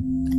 And